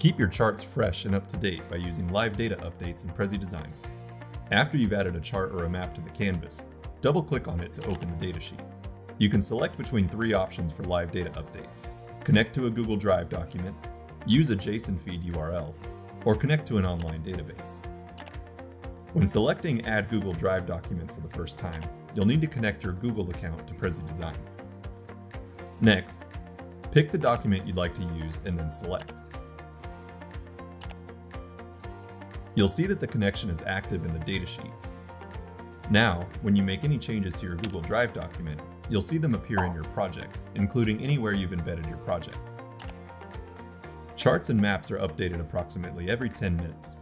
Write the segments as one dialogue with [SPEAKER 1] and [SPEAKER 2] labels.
[SPEAKER 1] Keep your charts fresh and up to date by using live data updates in Prezi Design. After you've added a chart or a map to the canvas, double-click on it to open the datasheet. You can select between three options for live data updates. Connect to a Google Drive document, use a JSON feed URL, or connect to an online database. When selecting Add Google Drive document for the first time, you'll need to connect your Google account to Prezi Design. Next, pick the document you'd like to use and then select. You'll see that the connection is active in the datasheet. Now, when you make any changes to your Google Drive document, you'll see them appear in your project, including anywhere you've embedded your project. Charts and maps are updated approximately every 10 minutes.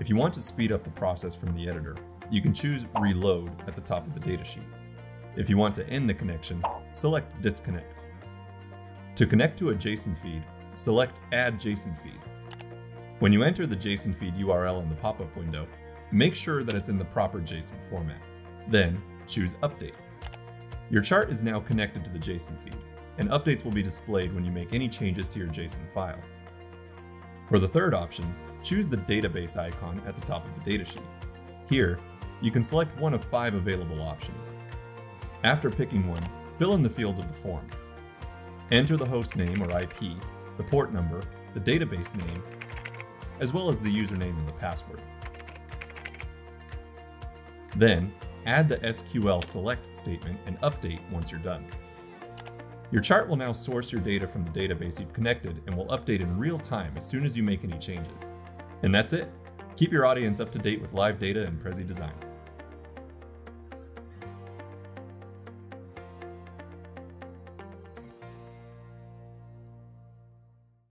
[SPEAKER 1] If you want to speed up the process from the editor, you can choose Reload at the top of the datasheet. If you want to end the connection, select Disconnect. To connect to a JSON feed, select Add JSON Feed. When you enter the JSON feed URL in the pop-up window, make sure that it's in the proper JSON format. Then, choose Update. Your chart is now connected to the JSON feed, and updates will be displayed when you make any changes to your JSON file. For the third option, choose the database icon at the top of the datasheet. Here, you can select one of five available options. After picking one, fill in the fields of the form. Enter the host name or IP, the port number, the database name, as well as the username and the password. Then, add the SQL select statement and update once you're done. Your chart will now source your data from the database you've connected and will update in real time as soon as you make any changes. And that's it. Keep your audience up to date with live data and Prezi Design.